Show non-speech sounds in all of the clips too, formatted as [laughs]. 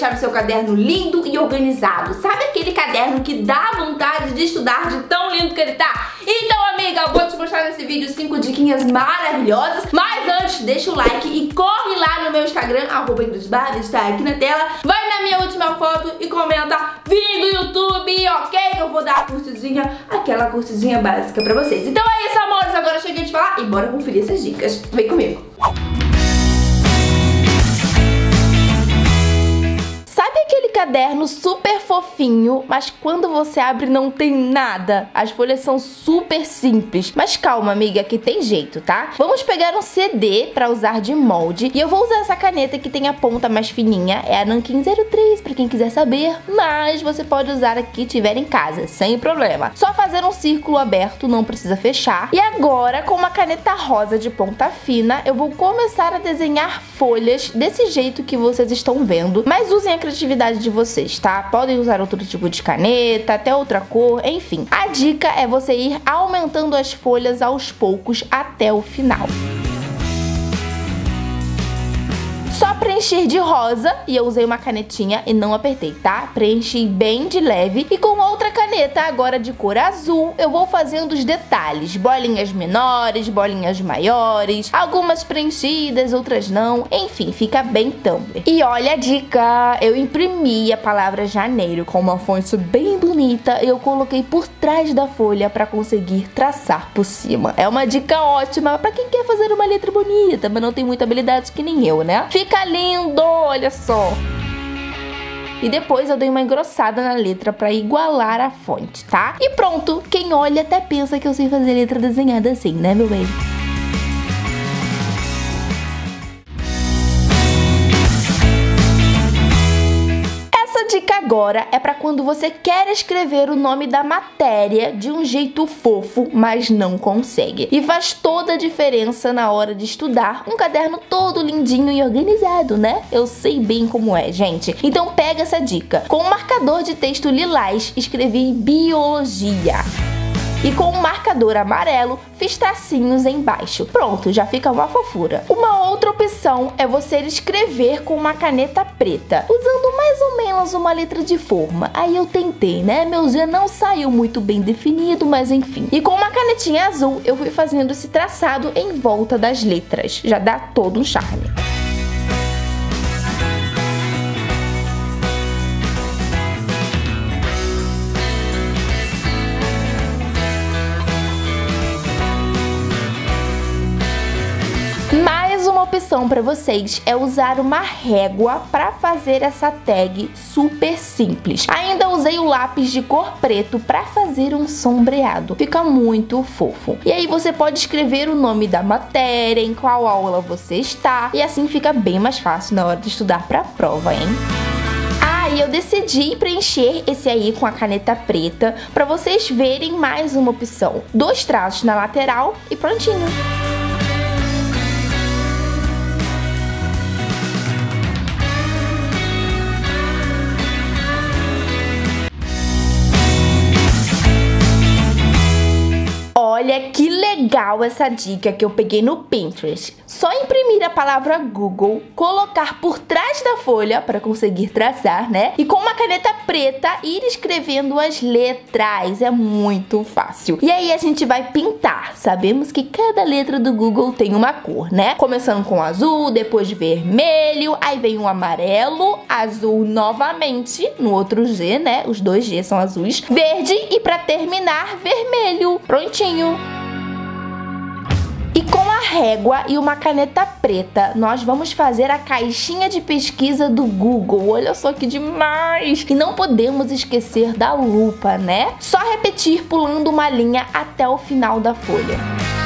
deixar o seu caderno lindo e organizado. Sabe aquele caderno que dá vontade de estudar de tão lindo que ele tá? Então, amiga, eu vou te mostrar nesse vídeo 5 diquinhas maravilhosas. Mas antes, deixa o like e corre lá no meu Instagram, arroba está aqui na tela. Vai na minha última foto e comenta Vim do YouTube, ok? Eu vou dar a curtidinha, aquela curtidinha básica pra vocês. Então é isso, amores. Agora cheguei de falar e bora conferir essas dicas. Vem comigo. Caderno super fofinho, mas quando você abre não tem nada. As folhas são super simples. Mas calma, amiga, que tem jeito, tá? Vamos pegar um CD para usar de molde e eu vou usar essa caneta que tem a ponta mais fininha. É a Nankin 03 para quem quiser saber, mas você pode usar a que tiver em casa, sem problema. Só fazer um círculo aberto, não precisa fechar. E agora, com uma caneta rosa de ponta fina, eu vou começar a desenhar folhas desse jeito que vocês estão vendo. Mas usem a criatividade de de vocês, tá? Podem usar outro tipo de caneta, até outra cor, enfim. A dica é você ir aumentando as folhas aos poucos até o final. Preencher de rosa e eu usei uma canetinha e não apertei, tá? Preenchi bem de leve e com outra caneta, agora de cor azul, eu vou fazendo os detalhes. Bolinhas menores, bolinhas maiores, algumas preenchidas, outras não. Enfim, fica bem Tumblr. E olha a dica! Eu imprimi a palavra janeiro com uma fonte bem bonita e eu coloquei por trás da folha para conseguir traçar por cima. É uma dica ótima para quem quer fazer uma letra bonita, mas não tem muita habilidade que nem eu, né? Fica lindo, olha só. E depois eu dei uma engrossada na letra para igualar a fonte, tá? E pronto, quem olha até pensa que eu sei fazer letra desenhada assim, né, meu bem? Agora é para quando você quer escrever o nome da matéria de um jeito fofo, mas não consegue. E faz toda a diferença na hora de estudar um caderno todo lindinho e organizado, né? Eu sei bem como é, gente. Então pega essa dica. Com um marcador de texto lilás, escrevi biologia e com um marcador amarelo fiz tracinhos embaixo. Pronto, já fica uma fofura. Uma outra opção é você escrever com uma caneta preta, usando mais ou menos uma letra de forma. Aí eu tentei, né? Meu Z não saiu muito bem definido, mas enfim. E com uma canetinha azul eu fui fazendo esse traçado em volta das letras. Já dá todo um charme. Opção para vocês é usar uma régua para fazer essa tag super simples. Ainda usei o lápis de cor preto para fazer um sombreado. Fica muito fofo. E aí você pode escrever o nome da matéria, em qual aula você está, e assim fica bem mais fácil na hora de estudar para a prova, hein? Aí eu decidi preencher esse aí com a caneta preta para vocês verem mais uma opção. Dois traços na lateral e prontinho. Legal essa dica que eu peguei no Pinterest. Só imprimir a palavra Google, colocar por trás da folha para conseguir traçar, né? E com uma caneta preta ir escrevendo as letras. É muito fácil. E aí a gente vai pintar. Sabemos que cada letra do Google tem uma cor, né? Começando com azul, depois de vermelho, aí vem um amarelo, azul novamente no outro G, né? Os dois G são azuis, verde e para terminar vermelho. Prontinho. E com a régua e uma caneta preta, nós vamos fazer a caixinha de pesquisa do Google. Olha só que demais! E não podemos esquecer da lupa, né? Só repetir pulando uma linha até o final da folha.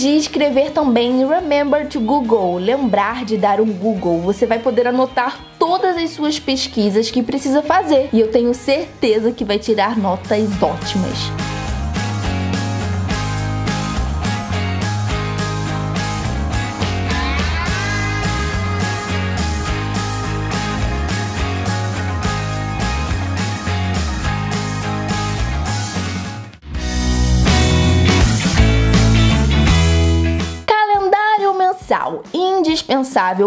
Decidi escrever também Remember to Google, lembrar de dar um Google. Você vai poder anotar todas as suas pesquisas que precisa fazer e eu tenho certeza que vai tirar notas ótimas.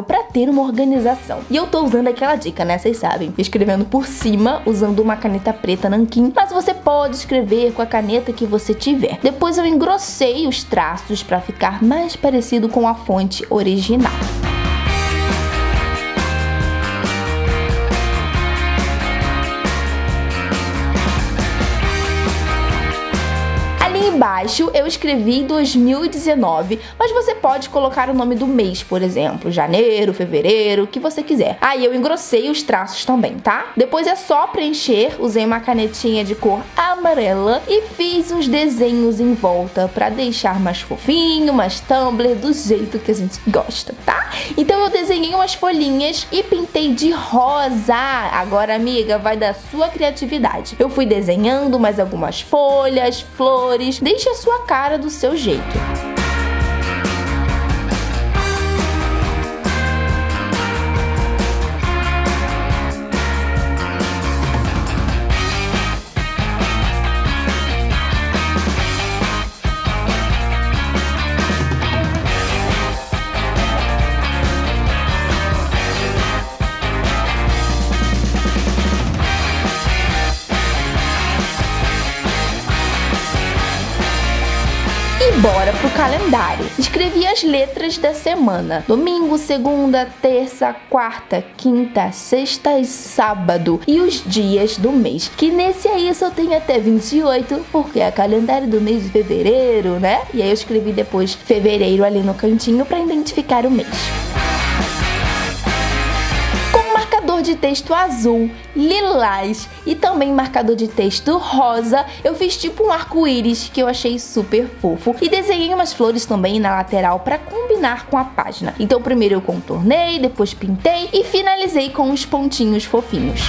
Para ter uma organização. E eu tô usando aquela dica, né? Vocês sabem, escrevendo por cima usando uma caneta preta nanquim, mas você pode escrever com a caneta que você tiver. Depois eu engrossei os traços para ficar mais parecido com a fonte original. Embaixo eu escrevi 2019, mas você pode colocar o nome do mês, por exemplo, janeiro, fevereiro, o que você quiser. Aí eu engrossei os traços também, tá? Depois é só preencher, usei uma canetinha de cor amarela e fiz uns desenhos em volta para deixar mais fofinho, mais Tumblr, do jeito que a gente gosta, tá? Então eu desenhei umas folhinhas e pintei de rosa. Agora, amiga, vai da sua criatividade. Eu fui desenhando mais algumas folhas, flores, Deixe a sua cara do seu jeito. Calendário. Escrevi as letras da semana: domingo, segunda, terça, quarta, quinta, sexta e sábado. E os dias do mês. Que nesse aí só tem até 28, porque é calendário do mês de fevereiro, né? E aí eu escrevi depois fevereiro ali no cantinho para identificar o mês. De texto azul, lilás e também marcador de texto rosa, eu fiz tipo um arco-íris que eu achei super fofo e desenhei umas flores também na lateral para combinar com a página. Então primeiro eu contornei, depois pintei e finalizei com os pontinhos fofinhos.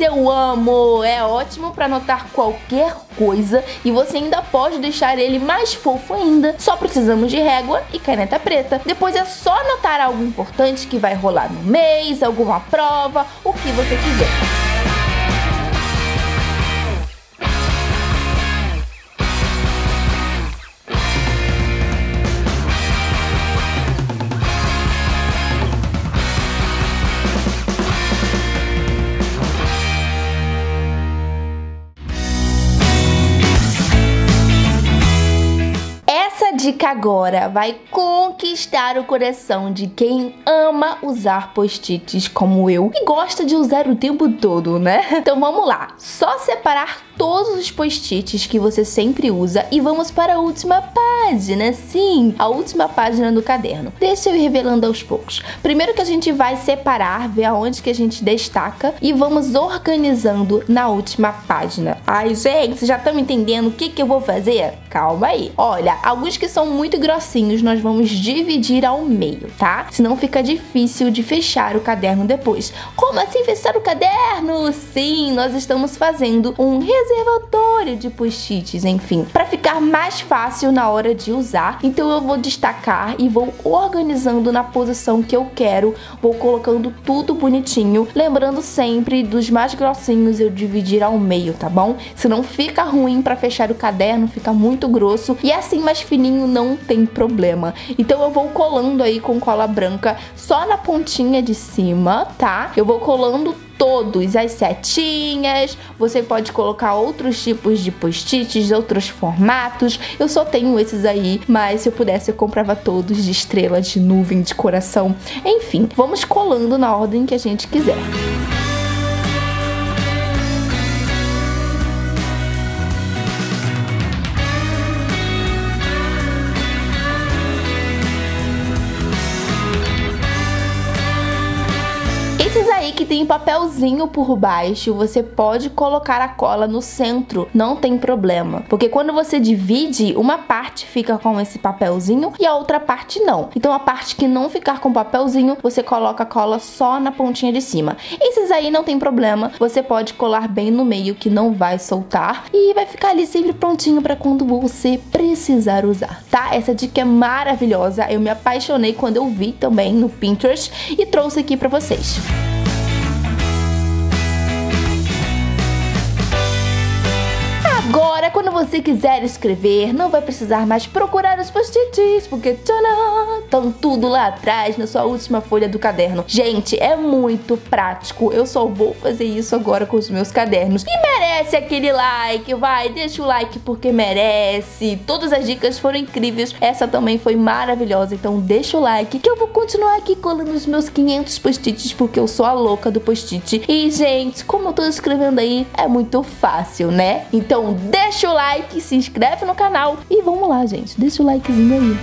Eu amo! É ótimo para anotar qualquer coisa e você ainda pode deixar ele mais fofo ainda. Só precisamos de régua e caneta preta. Depois é só anotar algo importante que vai rolar no mês, alguma prova, o que você quiser. Dica agora vai conquistar o coração de quem ama usar post-its como eu e gosta de usar o tempo todo, né? [laughs] Então vamos lá, só separar todos os post-its que você sempre usa e vamos para a última página, sim, a última página do caderno. Deixa eu ir revelando aos poucos. Primeiro que a gente vai separar, ver aonde que a gente destaca e vamos organizando na última página. Ai, gente, vocês já estão entendendo o que que eu vou fazer? Calma aí. Olha, alguns que são muito grossinhos nós vamos dividir ao meio, tá? Senão fica difícil de fechar o caderno depois. Como assim fechar o caderno? Sim, nós estamos fazendo um reservatório de post-its, enfim, para ficar mais fácil na hora de usar. Então eu vou destacar e vou organizando na posição que eu quero, vou colocando tudo bonitinho, lembrando sempre dos mais grossinhos eu dividir ao meio, tá bom? Senão fica ruim para fechar o caderno, fica muito grosso e assim mais fininho não tem problema. Então eu vou colando aí com cola branca só na pontinha de cima, tá? Eu vou colando todos as setinhas. Você pode colocar outros tipos de post-its, outros formatos. Eu só tenho esses aí, mas se eu pudesse eu comprava todos de estrela, de nuvem, de coração. Enfim, vamos colando na ordem que a gente quiser. Tem papelzinho por baixo, você pode colocar a cola no centro, não tem problema. Porque quando você divide, uma parte fica com esse papelzinho e a outra parte não. Então a parte que não ficar com papelzinho, você coloca a cola só na pontinha de cima. Esses aí não tem problema, você pode colar bem no meio que não vai soltar e vai ficar ali sempre prontinho para quando você precisar usar, tá? Essa dica é maravilhosa, eu me apaixonei quando eu vi também no Pinterest e trouxe aqui para vocês. Você quiser escrever, não vai precisar mais procurar os post-its, porque estão tudo lá atrás na sua última folha do caderno. Gente, é muito prático. Eu só vou fazer isso agora com os meus cadernos. E merece aquele like, vai, deixa o like porque merece. Todas as dicas foram incríveis. Essa também foi maravilhosa, então deixa o like que eu vou continuar aqui colando os meus 500 post-its porque eu sou a louca do post-it. E, gente, como eu tô escrevendo aí, é muito fácil, né? Então deixa o like, se inscreve no canal e vamos lá, gente. Deixa o likezinho aí.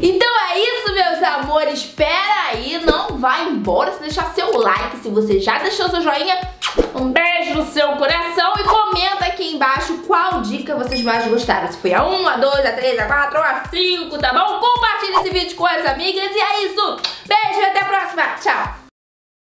Então é isso, meus amores. Não vai embora se deixar seu like. Se você já deixou seu joinha, um beijo no seu coração e comenta aqui embaixo qual dica vocês mais gostaram. Se foi a 1, a 2, a 3, a 4 ou a 5, tá bom? Compartilha esse vídeo com as amigas e é isso. Beijo e até a próxima. Tchau.